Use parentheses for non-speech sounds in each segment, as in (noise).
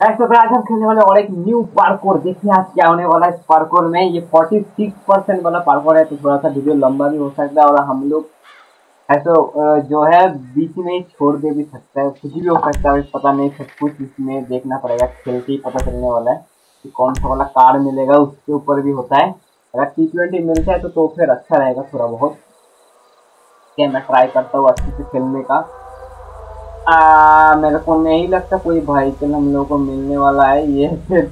ऐसे आज हम खेलने वाले और एक न्यू पार्कोर देखिए आज क्या होने वाला इस पार्कोर में। ये 46 परसेंट वाला पार्कोर थोड़ा सा वीडियो लंबा भी सकता और हम लोग ऐसे जो बीच में छोड़ दे भी सकता कुछ भी सकता पता नहीं सब कुछ इसमें देखना पड़ेगा। खेल के ही पता चलने वाला है कौन सा वाला कार्ड मिलेगा उसके ऊपर भी होता है। अगर टी ट्वेंटी मिलता है तो, तो फिर अच्छा रहेगा थोड़ा बहुत। क्या मैं ट्राई करता हूँ अच्छे से खेलने का। आ, मेरे को नहीं लगता कोई व्हीकल हम लोग को मिलने वाला है। ये फिर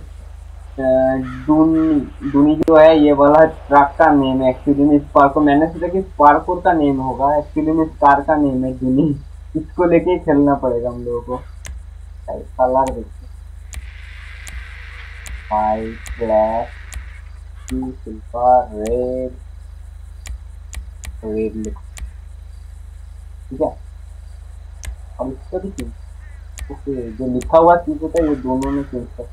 डूनी जो है ये वाला ट्रक का नेम है। एक्चुअली में इस पार्क मैंने सोचा कि पार्कोर का नेम होगा। एक्चुअली में इस कार का नेम है डूनी। इसको लेके खेलना पड़ेगा हम लोगों को। कलर देखते white black silver red red ठीक है? और इसका भी चेंज ओके, जो लिखा हुआ चीज़ होता है ये दोनों में चेंज कर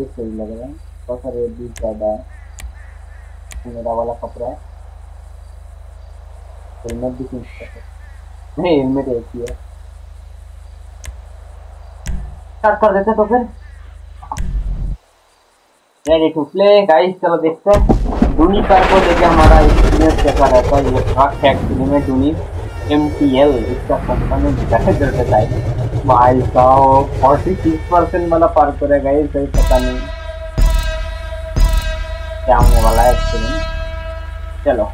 ये सही लग रहा है। थोड़ा सा रेट भी ज़्यादा है। मेरा वाला कपड़ा है। हेलमेट भी चेंज कर सकते नहीं, हेलमेट एक ही है। स्टार्ट कर देते तो फिर। रेडी टू प्ले गाइस चलो देखते हैं। डूनी कार को लेके हमारा एक्सपीरियंस कैसा रहता है? ये है एक्चुअली में डूनी एम टी एल इसका कंपनी बताया है भाई साहब फोर्टी सिक्स परसेंट वाला पार्क करेगा, ये सही पता नहीं। क्या होने वाला है एक्चुअली चलो।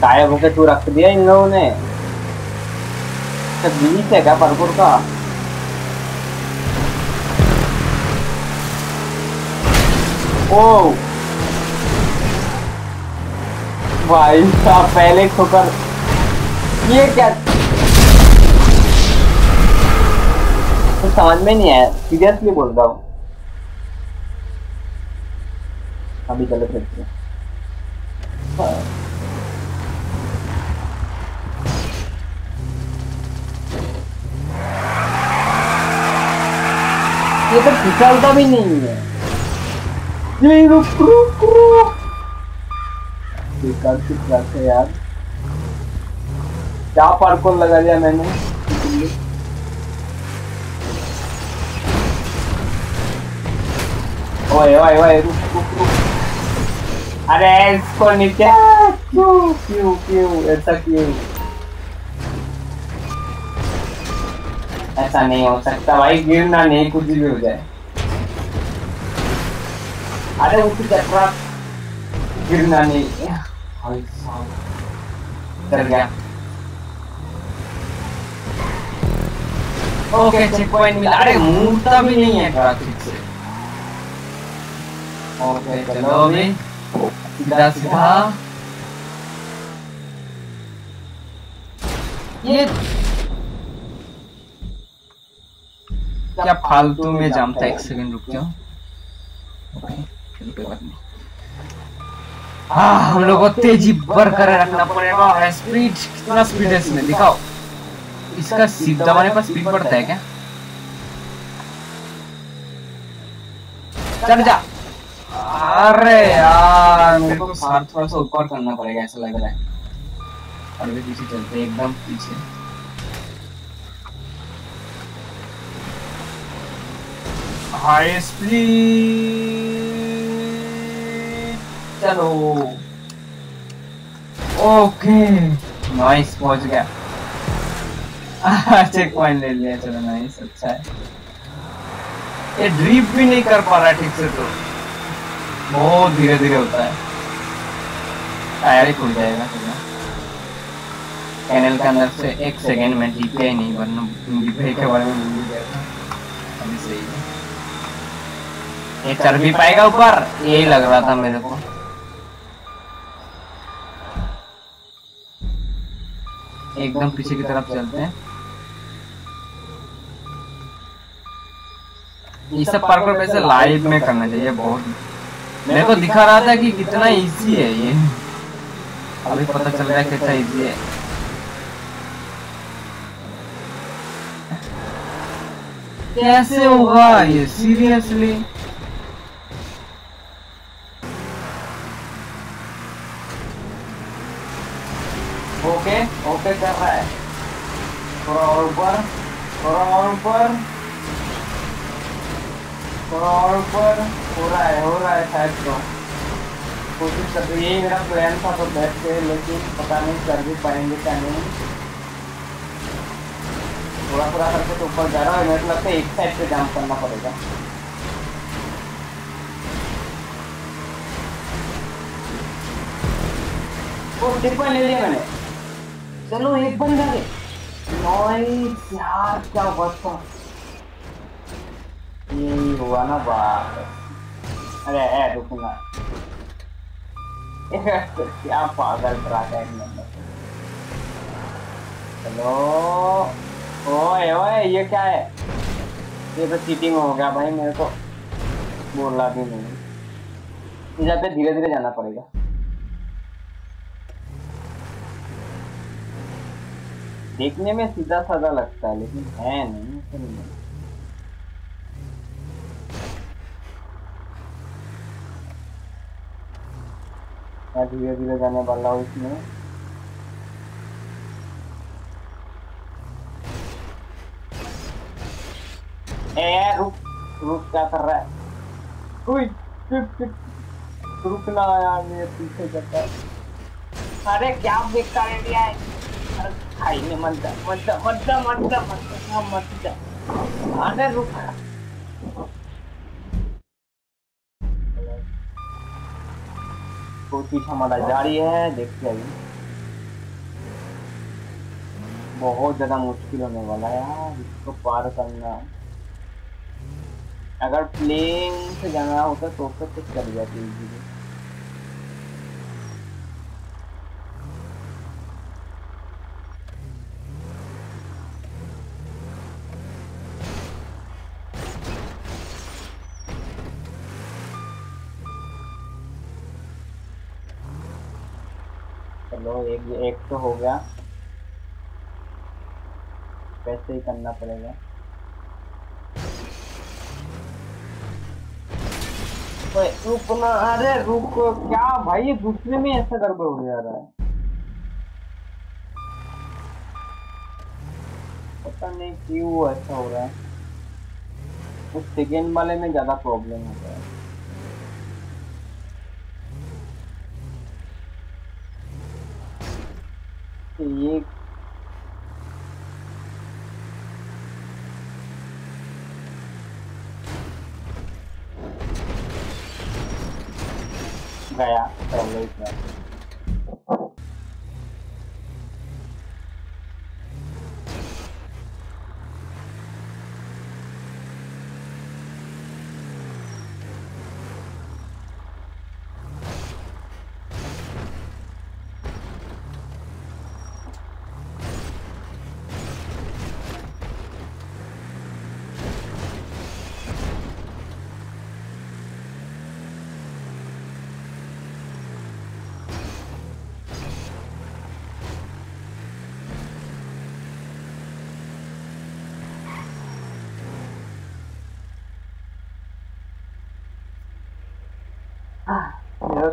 गायब होके तू रख दिया इन लोगों ने। बीच है क्या पार्कोर का? ओ भाई साहब पहले ठोकर। ये क्या? तो समझ में नहीं आया। सीरियसली बोल रहा हूँ। अभी चलो फिर ये तो फिसलता भी नहीं है। ये रुक रुक रुक। यार। क्या लगा मैंने? ओए ओए ओए, रुक रुक रुक। अरे, इसको नीचे क्यों क्यों क्यों, ऐसा क्यों? ऐसा नहीं हो सकता भाई, गिरना नहीं, कुछ भी हो जाए। अरे, उस ट्रक गिरना नहीं। ओके चेक पॉइंट मिला अरे मुड़ता भी नहीं है ट्रैफ़िक से। ओके चलो अभी। सीधा सीधा। ये क्या फालतू में जाम था? एक सेकंड रुक जाओ। ओके कोई बात नहीं। हाँ हम लोग को तेज़ी बरकरार रखना पड़ेगा स्पीड कितना स्पीड है इसमें? दिखाओ। इसका सीट दबाने पर स्पीड बढ़ता है क्या? चल जा। अरे यार, मेरे को साथ थोड़ा सा ऊपर करना पड़ेगा, ऐसा लग रहा है। और भी पीछे चलते एकदम पीछे। हाई स्पीड चलो। ओके। नाइस पहुँच गया। (laughs) चेक पॉइंट ले लिया, चलो नाइस अच्छा है। ये ड्रीप भी नहीं कर पा रहा ठीक से तो। बहुत धीरे धीरे होता है। टायर ही खुल जाएगा चलो कैनल के अंदर से एक सेकेंड में डीपीआई नहीं बनना डीपीआई के बारे में भूल गया अभी सही है। ये चर्बी पाएगा ऊपर? यही लग रहा था मेरे को। एकदम पीछे की तरफ़ चलते हैं। ये सब पार्कोर वैसे लाइव में करना चाहिए बहुत। मेरे को दिखा रहा था कि कितना इजी है ये। अभी पता चल रहा है कितना इजी है। कैसे होगा ये? सीरियसली ओके कर रहा है थोड़ा और ऊपर थोड़ा और ऊपर थोड़ा और पर हो रहा है हो रहा है शायद तो कोशिश कर रही यही मेरा प्लान था तो बेस्ट है लेकिन पता नहीं कर भी पाएँगे क्या नहीं। थोड़ा थोड़ा करके तो ऊपर जा रहा है, मेरे को लगता है एक साइड पे जाम करना पड़ेगा। वो टिप ले लिया मैंने। चलो एक बन नॉइस यार, क्या अवस्था ये हुआ ना बात अरे है (laughs) क्या पागल है ओए ओए, ये क्या है? ये तो चीटिंग हो गया भाई, मेरे को बोला भी नहीं। इधर पे धीरे धीरे जाना पड़ेगा। देखने में सीधा साधा लगता है, लेकिन है नहीं धीरे धीरे जाने वाला हूँ इसमें? रुक रुक, क्या कर रहा है? उई, चुप चुप रुकना यार, मेरे पीछे जाता अरे, क्या बेकार आइडिया है? ने जारी है देखते अभी बहुत ज़्यादा मुश्किल होने वाला है यार, इसको पार करना। अगर प्लेन से जाना होता तो फिर कुछ चल जाती इजीली एक तो हो गया। वैसे ही करना पड़ेगा। रुकना अरे रुक, क्या भाई दूसरे में ऐसा गड़बड़ हो जा रहा है? पता नहीं क्यों ऐसा हो रहा है। उस सेकेंड वाले में ज़्यादा प्रॉब्लम हो रहा है। ये गया चलो इतना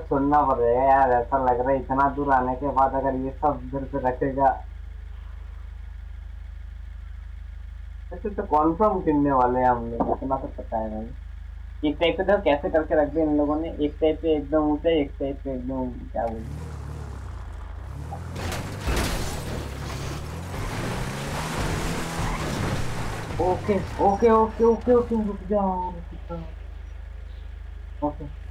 मेरे को सुनना पड़ेगा यार, ऐसा लग रहा है इतना दूर आने के बाद अगर ये सब इधर पे रखेगा। ऐसे तो कॉन्फर्म किनने वाले हैं हम लोग, इतना तो पता है भाई। एक टाइप पे देखो कैसे करके रख दिया इन लोगों ने? एक टाइप पे एकदम ऊँचा, एक टाइप पे एकदम क्या बोलते okay okay okay okay okay रुक जाओ ओके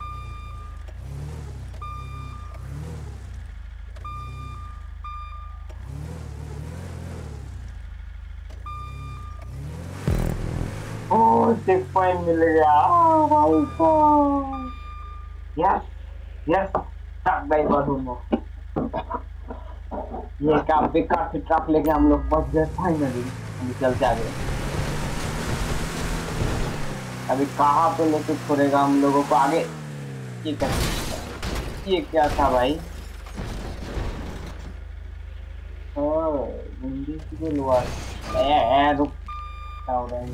पॉइंट मिल गया यस यस ये बेकार से ट्रक लेके हम लोग बच गए फाइनली हम चलते आगे। अभी कहाँ पे लेके छोड़ेगा हम लोगों को आगे? ये क्या? ये क्या था भाई? ओह इंडिविजुअल हुआ ए ए, रुक। क्या हो रहा है?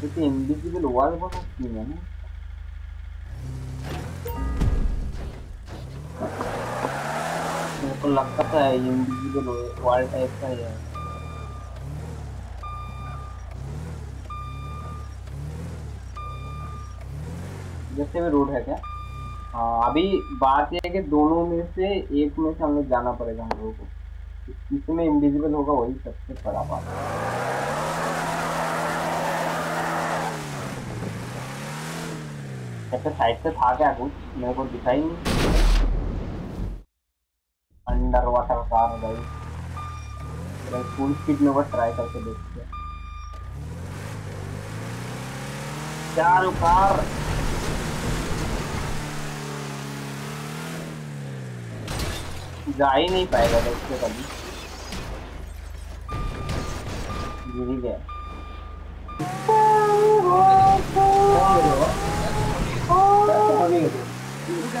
Este invisible wall was है ना मेरे को लगता था ये इंडिविजुअल वॉल टाइप का है जैसे में रोड है क्या? हाँ अभी बात यह है कि दोनों में से एक में से हमें जाना पड़ेगा हम लोगों को। इसमें इंडिविजुअल होगा वही सबसे बड़ा बात। है ऐसे साइड से था क्या कुछ? मेरे को दिखाई नहीं। अंडर वाटर कार गई फुल स्पीड में वो ट्राई करके देखते हैं। चार कार जा ही नहीं पाएगा देखते कभी। गिर गया।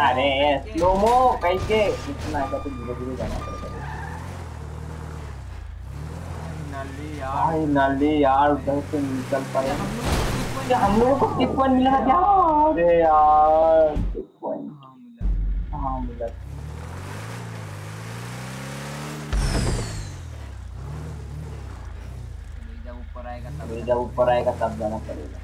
अरे स्लोमो कैसे इतना ऐसा तो धीरे धीरे जाना पड़ेगा यार उधर से निकल पाए हम लोगों को टिप पॉइंट मिला क्या अरे यार टिप पॉइंट हाँ। मिला ऊपर आएगा तब ऊपर आएगा तब जाना पड़ेगा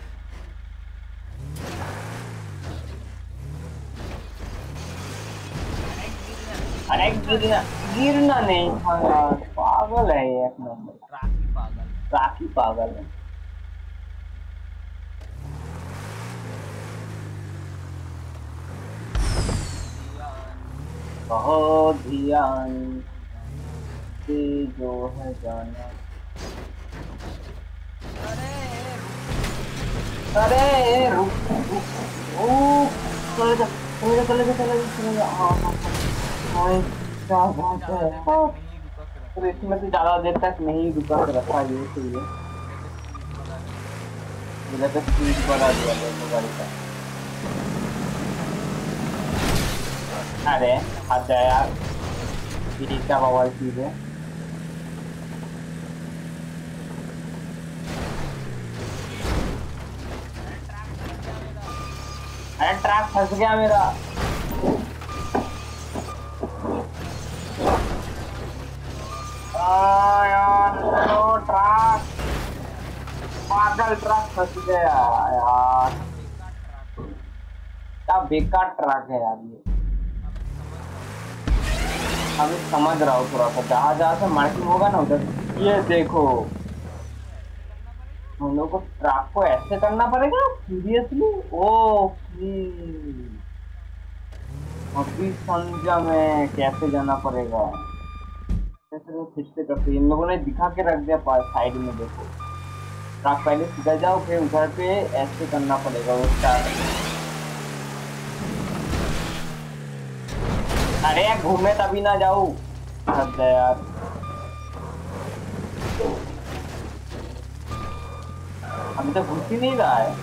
अरे गिरना गिरना नहीं था पागल है ये एक नंबर पागल। काफ़ी पागल है। बहुत ध्यान से जो है जाना। अरे क्या। तो ज़्यादा देर तक नहीं रुका रखा ये तो स्पीड बढ़ा दिया का। अरे यार। क्या बवाल चीज़ है। ट्रैक फंस गया मेरा। यार नो ट्रक पागल ट्रक फंस गया यार। क्या बेकार ट्रक है यार ये। अभी समझ रहा हूँ थोड़ा सा। जहाँ जहाँ से मार्किंग होगा ना, उधर। ये देखो। हम लोग को ट्रक को ऐसे करना पड़ेगा सीरियसली ओ अभी समझा मैं कैसे जाना पड़ेगा? कैसे तो फिर से करते इन लोगों ने दिखा के रख दिया साइड में, देखो। ट्रक पहले सीधा जाओ, फिर उधर पे ऐसे करना पड़ेगा, वो स्टार्ट अरे, घूमे तभी ना जाऊ। यार। अभी तो घुस ही नहीं रहा है।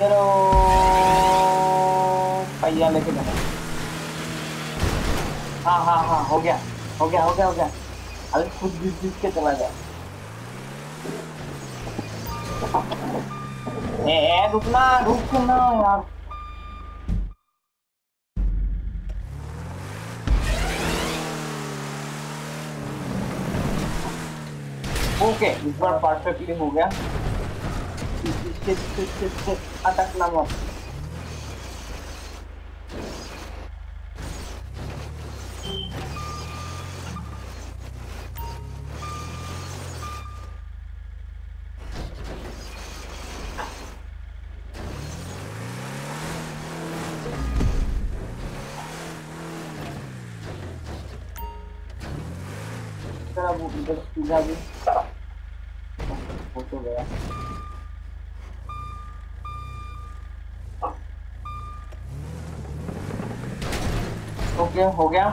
चलो, पहिया लेके हाँ हाँ हाँ हो गया हो गया हो गया हो गया। अभी खुद घिस घिस के चला गया। रुकना रुकना यार। ओके इस बार परफेक्टली हो गया। अटकना मत। हो गया।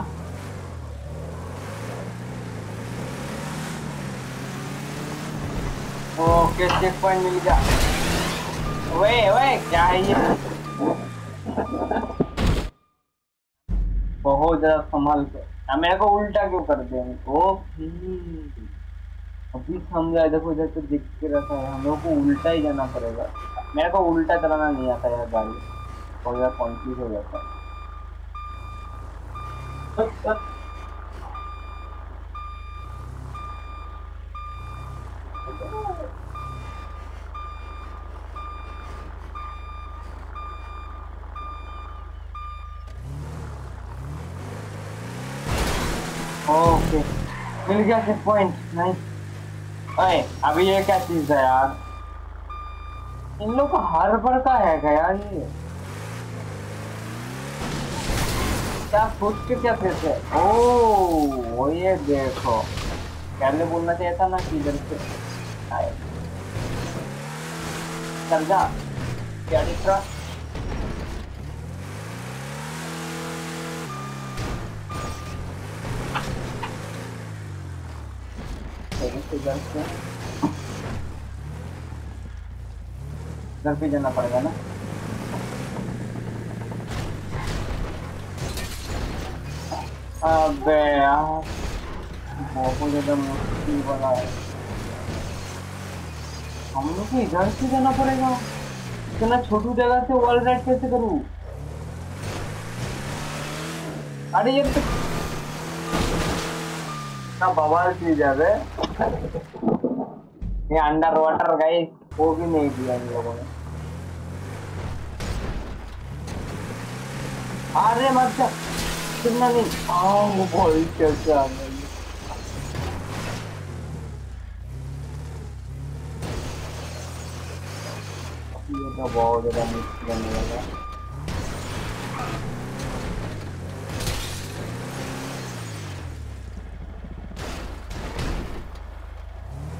ओके चेक पॉइंट मिल गया। ओए ओए, क्या है ये? बहुत ज़्यादा संभाल के। मेरे को उल्टा क्यों कर ओके अभी समझा, देखो, इधर तो दिख के रखा है। हम लोग को उल्टा ही जाना पड़ेगा। मेरे को उल्टा चलाना नहीं आता यार गाड़ी। बहुत ज़्यादा कॉन्फ्यूज हो जाता है। ओके मिल गया चेक पॉइंट नाइस अरे अभी ये क्या चीज़ है यार? इन लोग को हर पर का है क्या यार ये? क्या सोच के क्या थे ओ ये देखो। पहले बोलना चाहिए था ना कि इधर से आए। चल जा। क्या दिख रहा? से से? घर पे जाना पड़ेगा ना? अबे यार बहुत ज़्यादा मुश्किल वाला है हम लोग को इधर से जाना पड़ेगा इतना छोटू जगह से वॉल राइड कैसे करूँ। अरे ये तो ना बवाल चीज़ है बे ये अंडर वाटर गई वो भी नहीं दिया इन लोगों ने अरे मत आओ, वो बहुत कैसे आ गई ये तो बहुत ज़्यादा मुश्किल होने वाला है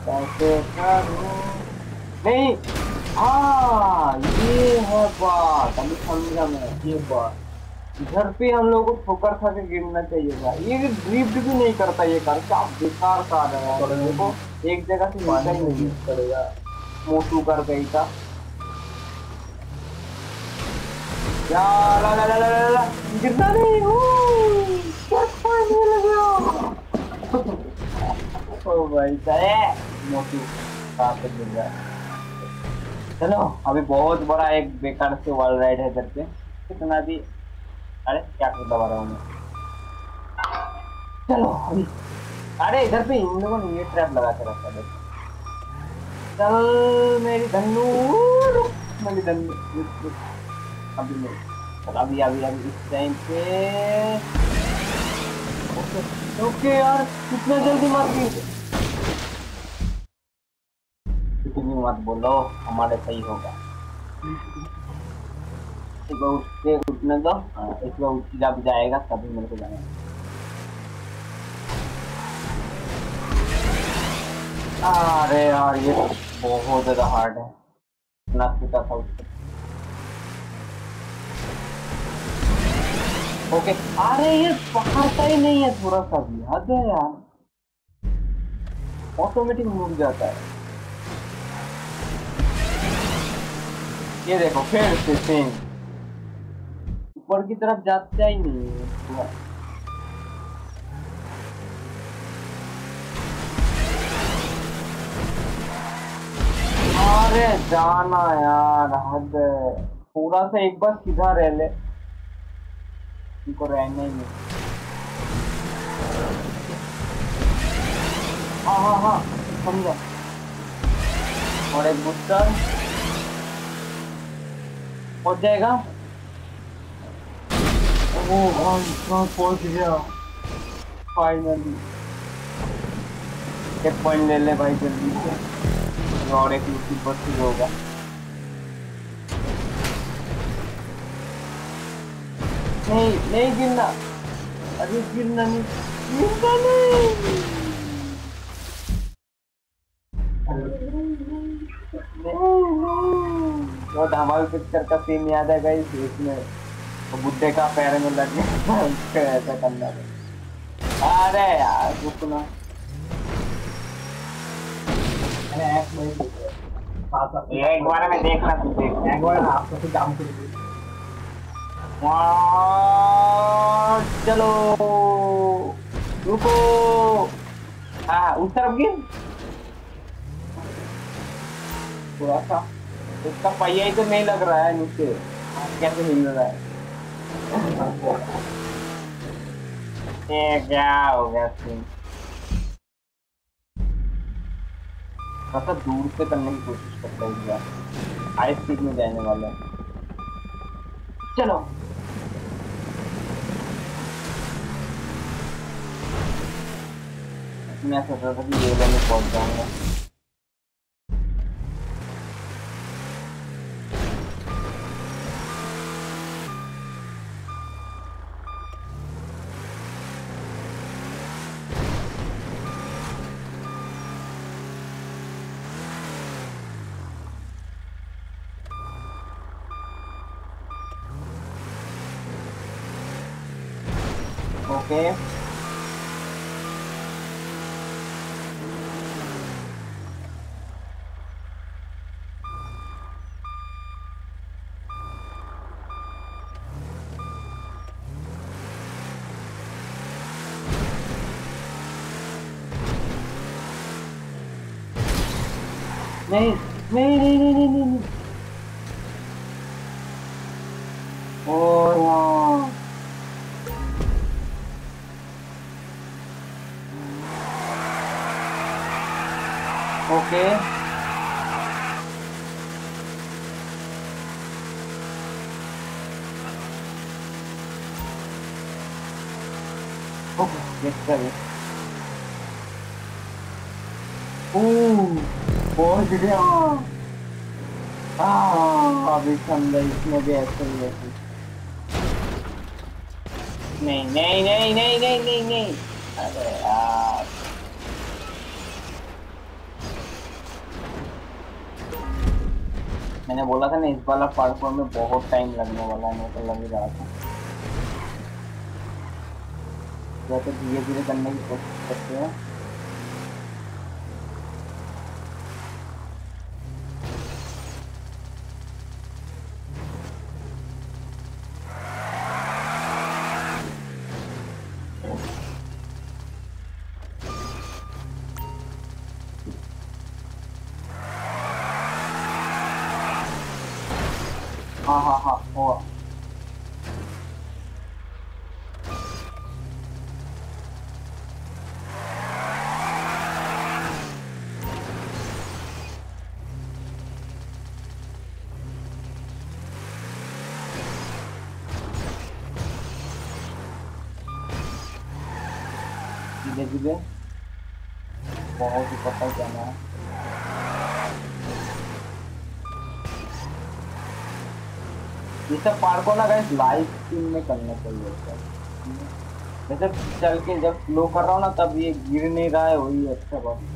कैसे करूँ नहीं। हाँ ये है बात। अभी समझा मैं ये बात। घर पे हम लोग को ठोकर खा के गिरना चाहिए था। ये ड्रिफ्ट भी नहीं करता ये कार। क्या बेकार कार है यार। देखो एक जगह से मिलता ही नहीं। करेगा मोटू कर गई था। या ला ला ला ला ला ला। गिरना नहीं। हूँ check point मिल गया ओ भाई साहब मोटू। कहाँ पे गिर है? चलो अभी बहुत बड़ा एक बेकार से वॉल राइड है इधर पे। कितना भी अरे क्या कर दबा रहा हूँ मैं? चलो अभी। अरे इधर पे इन लोगों ने ये ट्रैप लगा के रखा है। चल मेरी रुक, मेरी रुक। अभी नहीं। चल अभी अभी अभी इस टाइम पे। ओके ओके यार कितना जल्दी मार दी भी मत बोलो हमारे सही होगा। एक बार उठने दो। एक बार उठ जब जाएगा, तभी मेरे को जाना अरे यार, ये बहुत ज़्यादा हार्ड है। इतना था उससे ओके, अरे ये पकड़ता ही नहीं है थोड़ा सा भी। हद है यार। ऑटोमेटिक मुड़ जाता है। ये देखो, फिर से सेम ऊपर की तरफ़ जाता ही नहीं है। अरे जाना यार, हद। थोड़ा सा एक बार सीधा रह ले। इनको रहना ही नहीं। हाँ हाँ हाँ समझा। और एक बूस्टर पहुँच जाएगा? ओ भाई कहाँ पहुँच गया। फाइनली एक पॉइंट ले ले भाई जल्दी से। और एक लूटी बस ही होगा। नहीं नहीं गिरना। अरे गिरना नहीं। गिरना नहीं। (laughs) वो धमाल पिक्चर का सीन याद है गई इसमें। तो बुड्ढे का पैर में लग गया उसको ऐसा करना अरे यार रुकना। एक ये एक बार में देखना तू देख। एक बार आपको तो काम कर चलो। रुको। हाँ उस तरफ़ गिर। थोड़ा सा। इसका पहिया ही तो नहीं लग रहा है नीचे। कैसे मिल रहा है। ये दूर से करने की कोशिश करता है बार हाई स्पीड में जाने वाला चलो। मैं सोच रहा था कि ये वाले पहुँच जाऊँगा ओके नहीं नहीं नहीं नहीं नहीं नहीं नहीं और यार ओके ओके नेक्स्ट करिए ओह पहुँच गया अभी समझा इसमें भी ऐसे ही ऐसे नहीं नहीं नहीं नहीं नहीं नहीं नहीं। अरे यार। मैंने बोला था ना, इस वाला पार्कोर में बहुत टाइम लगने वाला है मेरे को लग ही रहा था। जैसे धीरे धीरे करने की कोशिश करते हैं। हाँ हाँ हाँ हुआ धीरे धीरे बहुत ही पता जाना है ये पार्ट को ना गाइस लाइव स्ट्रीम में करना चाहिए जैसे चल के जब फ्लो कर रहा हूँ ना, तब ये गिर नहीं रहा है, वही अच्छा बात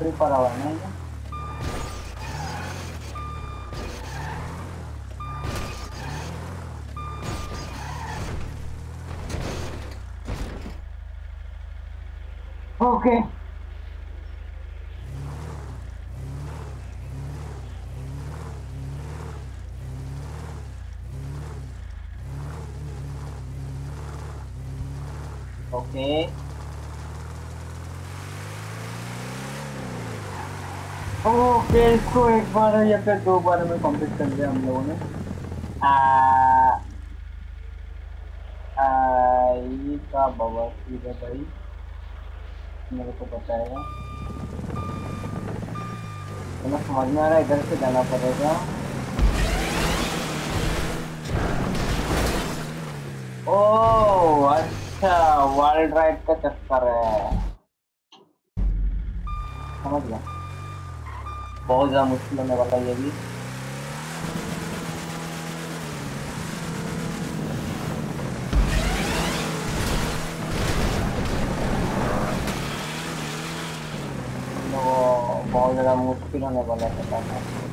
अपनी पर हुआ है ना ओके ओके ओके इसको एक बार या फिर दो बार में कंप्लीट कर लिया हम लोगों ने। का बवासीर है भाई। मेरे को है तो समझ में आ रहा है, इधर से जाना पड़ेगा। ओ अच्छा वर्ल्ड राइड का चक्कर है। समझ गया। बहुत ज़्यादा मुश्किल होने वाला है ये भी। बहुत ज़्यादा मुश्किल होने वाला है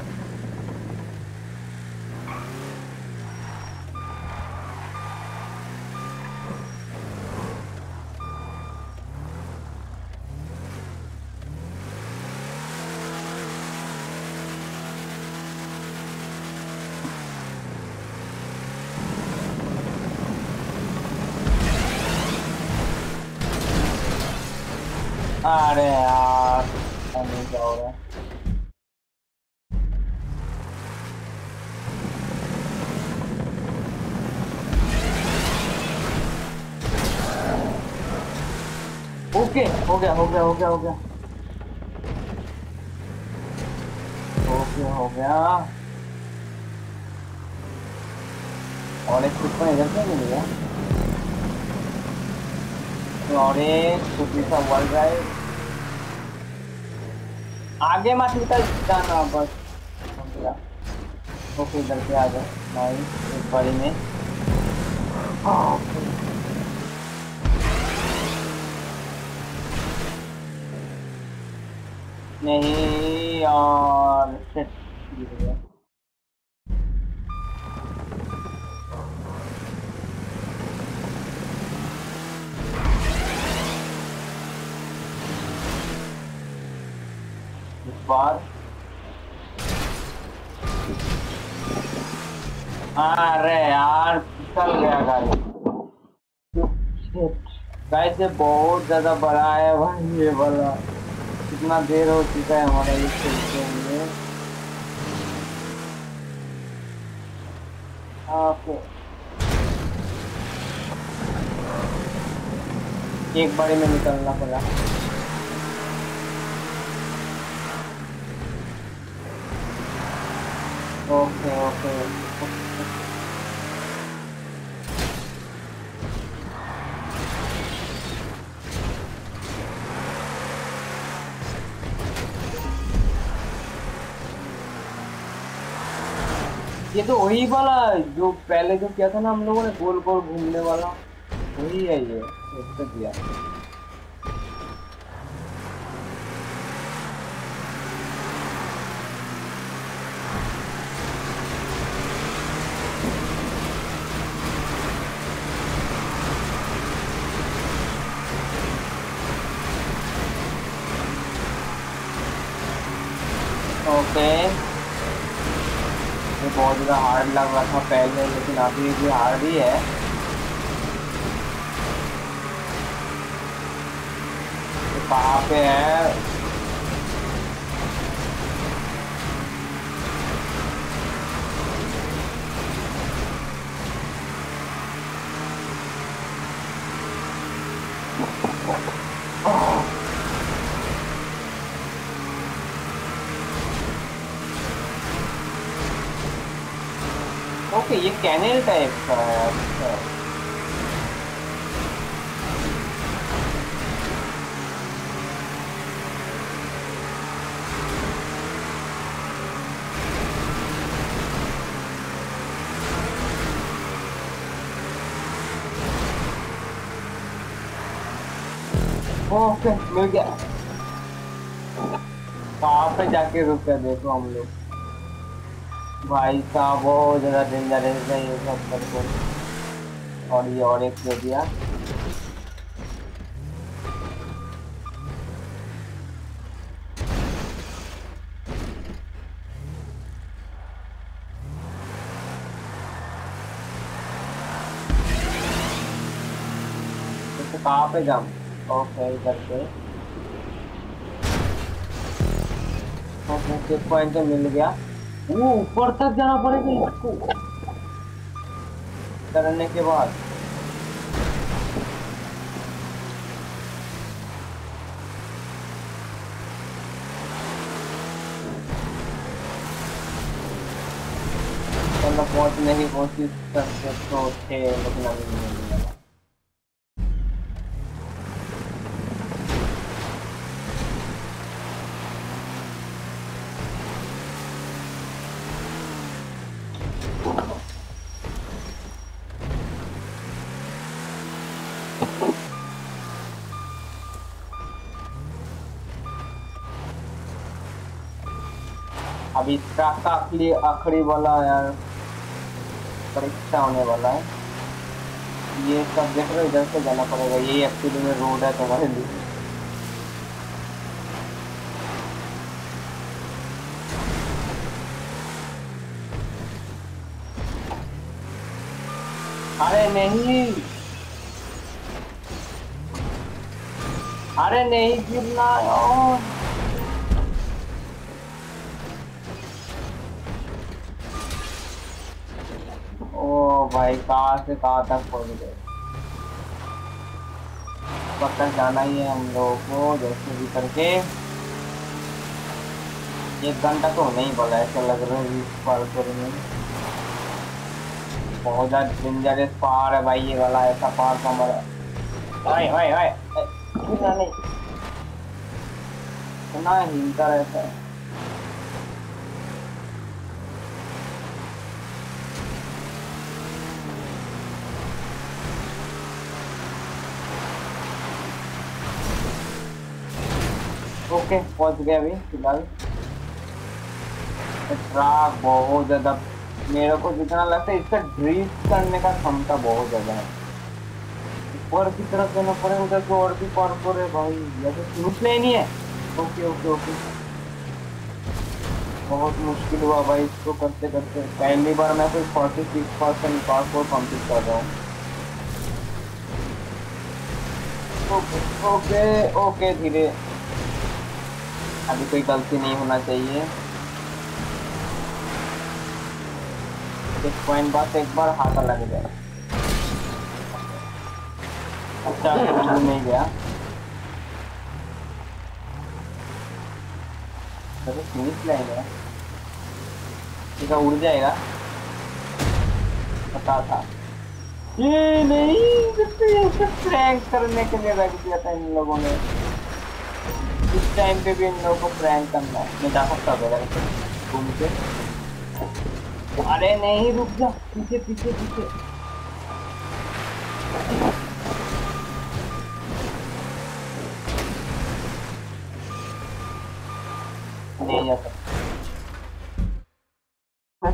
ओके हो गया हो गया हो गया हो गया ओके, हो गया। और एक कुछ इधर से मिल। गया और एक छोटी सा वर्ल्ड ड्राइव। आगे मत निकल जाना, बस। ओके, इधर पे आ जाओ। भाई एक बारी में। नहीं बार। अरे यार फिसल गया गाड़ी गाइस ये बहुत ज़्यादा बड़ा है भाई, ये वाला। कितना देर हो चुका है हमारा ये खेलते हुए ओके एक बारी में निकलना पड़ा। Okay okay. तो वही वाला जो पहले जो किया था ना हम लोगों ने गोल गोल घूमने वाला, वही है ये इससे किया ओके ज़्यादा हार्ड लग रहा था पहले, लेकिन अभी भी हार्ड ही है। ये कहाँ पे है? ये कैनल टाइप का है अच्छा ओके मिल गया कहाँ पे जाके रुके देखो हम लोग। भाई साहब, बहुत ज़्यादा डेंजरस है ये सब करके और ये और एक दे दिया तो कहाँ पे ओके, इधर ओके चेक पॉइंट मिल गया। वो ऊपर तक जाना पड़ेगा इसको। करने के बाद। मतलब पहुँचने की कोशिश तो थे लेकिन अभी नहीं अभी इसका का आखिरी आखिरी वाला यार। परीक्षा होने वाला है। ये सब देख रहे इधर से जाना पड़ेगा। यही एक्चुअली में रोड है तुम्हारे लिए। अरे नहीं। अरे नहीं गिरना यार। भाई कहाँ से कहाँ तक पहुँच गए। तक जाना ही है हम लोगों को, जैसे भी करके। एक घंटा तो नहीं बोला ऐसा लग रहा है में। बहुत ज़्यादा डेंजरस पहाड़ है भाई, ये वाला ऐसा पहाड़ हमारा। हाय हाय हाय इतना नहीं। रहता है ओके, पहुँच गया अभी, फ़िलहाल। ट्रैक बहुत ज़्यादा, मेरे को जितना लगता है इसका ड्रिफ्ट करने का क्षमता बहुत ज़्यादा है। ऊपर की तरफ़ जाना पड़ेगा, उधर तो और भी पार्कोर है भाई, या तो स्मूथ नहीं है ओके ओके ओके। बहुत मुश्किल हुआ भाई, इसको करते करते। पहली बार मैं कोई forty six percent passport complete कर रहा हूँ। ओके ओके ओके, धीरे। अभी कोई गलती नहीं होना चाहिए। एक पॉइंट बाद एक बार हाथ लग जाए अच्छा नहीं गया। तो फिनिश लाइन ठीक है उड़ जाएगा। पता था। ये नहीं करने के लिए रख दिया था इन लोगों ने। इस टाइम पे भी इन लोगों को प्रैंक करना है। मैं जा सकता हूँ। घूम के। अरे नहीं, रुक जा। पीछे पीछे पीछे। नहीं जा सकता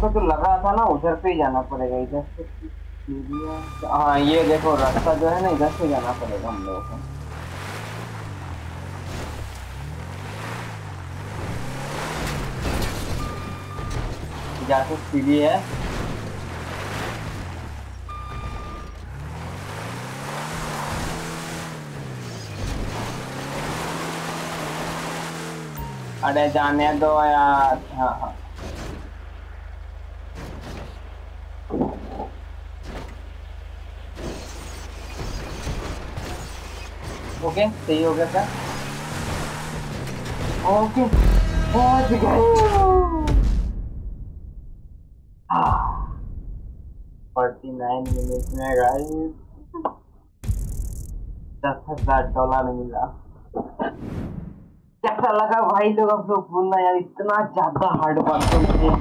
तो लग रहा था ना, उधर पे ही जाना पड़ेगा, इधर से। हाँ ये देखो, रास्ता जो है ना, इधर से जाना पड़ेगा हम लोगों को। जहाँ से सीढ़ी है। अरे जाने दो यार। हाँ हाँ। ओके, सही हो गया क्या? ओके, पहुँच गए फोर्टी नाइन मिनट में गाइस दस हज़ार डॉलर मिला। कैसा लगा भाई लोग अब लोग बोलना यार, इतना ज़्यादा हार्ड वर्क है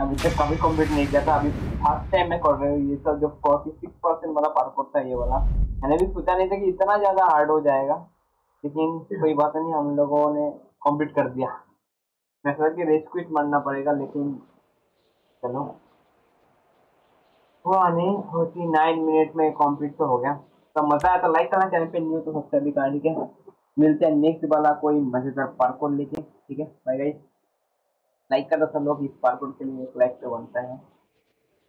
अभी तक कभी कंप्लीट नहीं किया था। अभी फ़र्स्ट टाइम में कर रहे हो ये सब, जो फोर्टी सिक्स परसेंट वाला पार्क होता है ये वाला। मैंने भी सोचा नहीं था कि इतना ज़्यादा हार्ड हो जाएगा, लेकिन कोई बात नहीं, हम लोगों ने कंप्लीट कर दिया। मैं सोचा कि रेस क्विट मारना पड़ेगा, लेकिन चलो। नहीं फोर्टी नाइन मिनट में कंप्लीट तो हो गया। तो मज़ा आया तो लाइक करना चैनल पे न्यू तो सब्सक्राइब करना, ठीक है? मिलते हैं नेक्स्ट वाला कोई मज़ेदार पार्कोर लेके, ठीक है? बाय गाइस लाइक कर दो सब लोग, इस पार्कोर के लिए एक लाइक तो बनता है।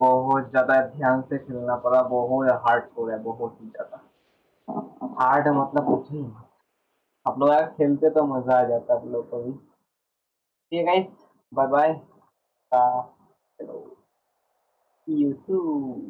बहुत ज़्यादा ध्यान से खेलना पड़ा, बहुत हार्ड हो गया बहुत ही ज़्यादा। हार्ड मतलब कुछ नहीं। आप लोग यार खेलते तो मज़ा आ जाता आप लोग को भी। ठीक है गाइस बाय बाय चलो YouTube。